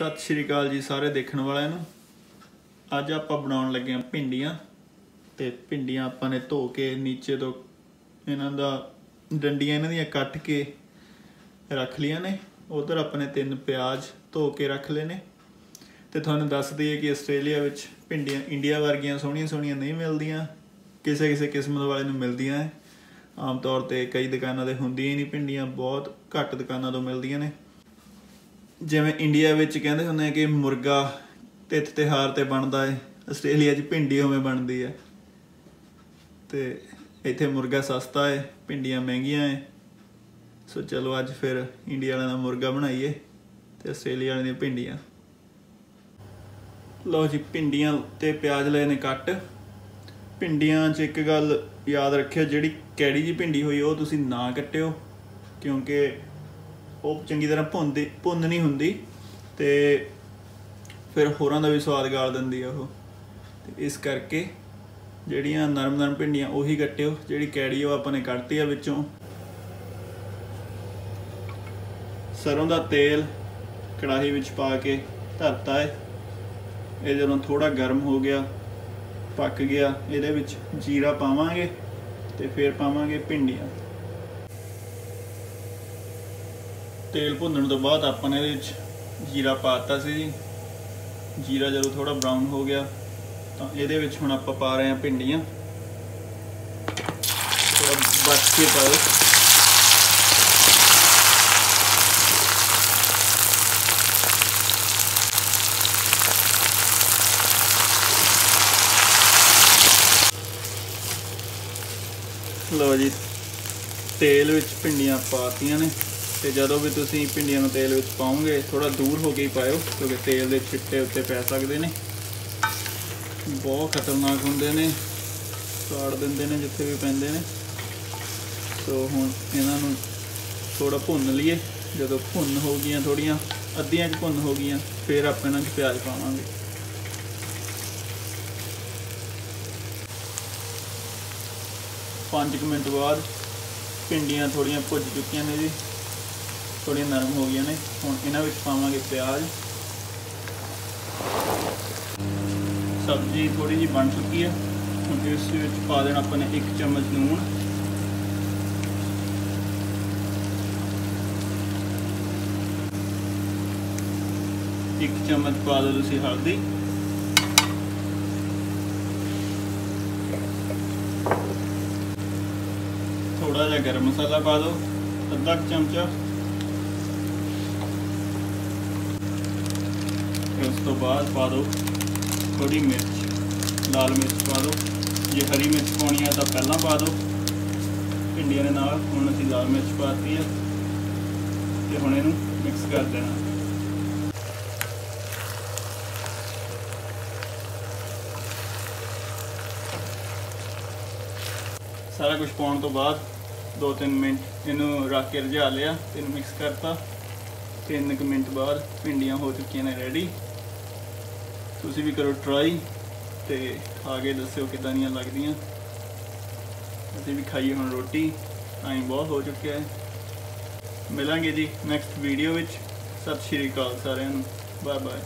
ਸਤਿ ਸ਼੍ਰੀ ਅਕਾਲ ਜੀ ਸਾਰੇ ਦੇਖਣ ਵਾਲਿਆਂ ਨੂੰ। ਅੱਜ ਆਪਾਂ ਬਣਾਉਣ ਲੱਗੇ ਹਾਂ ਭਿੰਡੀਆਂ ਤੇ ਭਿੰਡੀਆਂ ਆਪਾਂ ਨੇ ਧੋ ਕੇ ਨੀਚੇ ਤੋਂ ਇਹਨਾਂ ਦਾ ਡੰਡੀਆਂ ਇਹਨਾਂ ਦੀਆਂ ਕੱਟ ਕੇ ਰੱਖ ਲੀਆਂ ਨੇ। ਉਧਰ ਆਪਣੇ ਤਿੰਨ ਪਿਆਜ਼ ਧੋ ਕੇ ਰੱਖ ਲਏ ਨੇ। ਤੇ ਤੁਹਾਨੂੰ ਦੱਸ ਦਈਏ ਕਿ ਆਸਟ੍ਰੇਲੀਆ ਵਿੱਚ ਭਿੰਡੀਆਂ ਇੰਡੀਆ ਵਰਗੀਆਂ ਸੋਹਣੀਆਂ ਸੋਹਣੀਆਂ ਨਹੀਂ ਮਿਲਦੀਆਂ। ਕਿਸੇ ਕਿਸੇ ਕਿਸਮ ਵਾਲੇ ਨੂੰ ਮਿਲਦੀਆਂ ਹੈ ਆਮ ਤੌਰ ਤੇ ਕਈ ਦੁਕਾਨਾਂ ਤੇ ਹੁੰਦੀਆਂ ਹੀ ਨਹੀਂ ਭਿੰਡੀਆਂ, ਬਹੁਤ ਘੱਟ ਦੁਕਾਨਾਂ ਤੋਂ ਮਿਲਦੀਆਂ ਨੇ। ਜਿਵੇਂ ਇੰਡੀਆ ਵਿੱਚ ਕਹਿੰਦੇ ਹੁੰਦੇ ਆ ਕਿ ਮੁਰਗਾ ਤਿੱਥ ਤਿਹਾਰ ਤੇ ਬਣਦਾ ਹੈ ਆਸਟ੍ਰੇਲੀਆ 'ਚ ਭਿੰਡੀ ਉਵੇਂ ਬਣਦੀ ਹੈ ਤੇ ਇੱਥੇ ਮੁਰਗਾ ਸਸਤਾ ਹੈ ਭਿੰਡੀਆਂ ਮਹਿੰਗੀਆਂ ਏ। ਸੋ ਚਲੋ ਅੱਜ ਫਿਰ ਇੰਡੀਆ ਵਾਲਿਆਂ ਦਾ ਮੁਰਗਾ ਬਣਾਈਏ ਤੇ ਆਸਟ੍ਰੇਲੀਆ ਵਾਲਿਆਂ ਦੀਆਂ ਭਿੰਡੀਆਂ। ਲਓ ਜੀ, ਭਿੰਡੀਆਂ ਤੇ ਪਿਆਜ਼ ਲਏ ਨੇ ਕੱਟ। ਭਿੰਡੀਆਂ 'ਚ ਇੱਕ ਗੱਲ ਯਾਦ ਰੱਖਿਓ, ਜਿਹੜੀ ਕੈੜੀ ਜੀ ਭਿੰਡੀ ਹੋਈ, ਉਹ ਤੁਸੀਂ ਨਾ ਕੱਟਿਓ, ਕਿਉਂਕਿ ਉਹ ਚੰਗੀ ਤਰ੍ਹਾਂ ਭੁੰਨਦੀ, ਭੁੰਨ ਨਹੀਂ ਹੁੰਦੀ ਤੇ ਫਿਰ ਹੋਰਾਂ ਦਾ ਵੀ ਸਵਾਦ ਗਾਲ ਦਿੰਦੀ ਆ ਉਹ। ਤੇ ਇਸ ਕਰਕੇ ਜਿਹੜੀਆਂ ਨਰਮ ਨਰਮ ਭਿੰਡੀਆਂ ਉਹੀ ਕੱਟਿਓ, ਜਿਹੜੀ ਕੈੜੀ ਉਹ ਆਪਾਂ ਨੇ ਕੱਢਤੀ ਆ ਵਿੱਚੋਂ। ਸਰੋਂ ਦਾ ਤੇਲ ਕੜਾਹੀ ਵਿੱਚ ਪਾ ਕੇ ਧਰਤਾ ਹੈ ਇਹ ਜਦੋਂ ਥੋੜਾ ਗਰਮ ਹੋ ਗਿਆ, ਪੱਕ ਗਿਆ, ਇਹਦੇ ਵਿੱਚ ਜੀਰਾ ਪਾਵਾਂਗੇ ਤੇ ਫਿਰ ਪਾਵਾਂਗੇ ਭਿੰਡੀਆਂ। ਤੇਲ ਭੁੰਨਣ ਤੋਂ ਬਾਅਦ ਆਪਾਂ ਨੇ ਇਹਦੇ ਵਿੱਚ ਜੀਰਾ ਪਾਤਾ ਸੀ ਜੀ। ਜੀਰਾ ਜਦੋਂ ਥੋੜਾ ਬਰਾਊਨ ਹੋ ਗਿਆ, ਤਾਂ ਇਹਦੇ ਵਿੱਚ ਹੁਣ ਆਪਾਂ ਪਾ ਰਹੇ ਹਾਂ ਭਿੰਡੀਆਂ। ਥੋੜਾ ਬਚ ਕੇ ਪਾਓ ਲਓ ਜੀ, ਤੇਲ ਵਿੱਚ ਭਿੰਡੀਆਂ ਪਾਤੀਆਂ ਨੇ। ਤੇ ਜਦੋਂ ਵੀ ਤੁਸੀਂ ਭਿੰਡੀਆਂ ਨੂੰ ਤੇਲ ਵਿੱਚ ਪਾਉਂਗੇ ਥੋੜਾ ਦੂਰ ਹੋ ਕੇ ਹੀ ਪਾਇਓ, ਕਿਉਂਕਿ ਤੇਲ ਦੇ ਛਿੱਟੇ ਉੱਤੇ ਪੈ ਸਕਦੇ ਨੇ। ਬਹੁਤ ਖਤਰਨਾਕ ਹੁੰਦੇ ਨੇ, ਸਾੜ ਦਿੰਦੇ ਨੇ ਜਿੱਥੇ ਵੀ ਪੈਂਦੇ ਨੇ। ਸੋ ਹੁਣ ਇਹਨਾਂ ਨੂੰ ਥੋੜਾ ਭੁੰਨ ਲਈਏ। ਜਦੋਂ ਭੁੰਨ ਹੋ ਗਈਆਂ ਥੋੜੀਆਂ ਅੱਧੀਆਂ ਚ ਭੁੰਨ ਹੋ ਗਈਆਂ, ਫਿਰ ਆਪਾਂ ਇਹਨਾਂ 'ਚ ਪਿਆਜ਼ ਪਾਵਾਂਗੇ। ਪੰਜ ਕੁ ਮਿੰਟ ਬਾਅਦ ਭਿੰਡੀਆਂ ਥੋੜੀਆਂ ਭੁੱਜ ਚੁੱਕੀਆਂ ਨੇ ਜੀ। ਥੋੜੀਆਂ ਨਰਮ ਹੋ ਗਈਆਂ ਨੇ। ਹੁਣ ਇਹਨਾਂ ਵਿੱਚ ਪਾਵਾਂਗੇ ਪਿਆਜ਼। ਸਬਜ਼ੀ ਥੋੜੀ ਜਿਹੀ ਬਣ ਚੁੱਕੀ ਹੈ। ਹੁਣ ਇਸ ਵਿੱਚ ਪਾ ਦੇਣਾ ਆਪਾਂ ਨੇ 1 ਚਮਚ ਨੂਣ ਇੱਕ ਚਮਚ ਪਾ ਦਿਓ ਤੁਸੀਂ ਹਲਦੀ। ਥੋੜਾ ਜਿਹਾ ਗਰਮ ਮਸਾਲਾ ਪਾ ਦਿਓ। ਅੱਧਾ ਚਮਚਾ। ਉਸ ਤੋਂ ਬਾਅਦ ਪਾ ਦਿਓ ਥੋੜੀ ਮਿਰਚ, ਲਾਲ ਮਿਰਚ ਪਾ ਦਿਓ। ਜੇ ਹਰੀ ਮਿਰਚ ਪਾਉਣੀ ਹੈ ਤਾਂ ਪਹਿਲਾਂ ਪਾ ਦਿਓ। ਭਿੰਡੀਆਂ ਦੇ ਨਾਲ, ਹੁਣ ਅਸੀਂ ਲਾਲ ਮਿਰਚ ਪਾਤੀ ਹੈ ਤੇ ਹੁਣ ਇਹਨੂੰ ਮਿਕਸ ਕਰ ਦੇਣਾ। ਸਾਰਾ ਕੁਝ ਪਾਉਣ ਤੋਂ ਬਾਅਦ 2-3 ਮਿੰਟ ਇਹਨੂੰ ਰੱਖ ਕੇ ਰਝਾ ਲਿਆ ਤੇ ਇਹਨੂੰ ਮਿਕਸ ਕਰਤਾ। 3 ਕੁ ਮਿੰਟ ਬਾਅਦ ਭਿੰਡੀਆਂ ਹੋ ਚੁੱਕੀਆਂ ਨੇ ਰੈਡੀ ਤੁਸੀਂ ਵੀ ਕਰੋ ਟਰਾਈ ਤੇ ਆ ਕੇ ਦੱਸਿਓ ਕਿਦਾਂ ਦੀਆਂ ਲੱਗਦੀਆਂ। ਅਸੀਂ ਵੀ ਖਾਈਏ ਹੁਣ ਰੋਟੀ ਟਾਈਮ ਬਹੁਤ ਹੋ ਚੁੱਕਿਆ ਹੈ। ਮਿਲਾਂਗੇ ਜੀ ਨੈਕਸਟ ਵੀਡੀਓ ਵਿੱਚ। ਸਤਿ ਸ਼੍ਰੀ ਅਕਾਲ ਸਾਰਿਆਂ ਨੂੰ। Bye bye